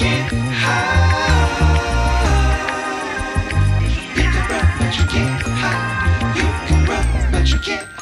you can run, but you can't